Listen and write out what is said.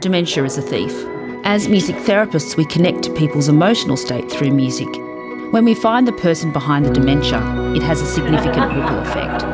Dementia is a thief. As music therapists, we connect to people's emotional state through music. When we find the person behind the dementia, it has a significant ripple effect.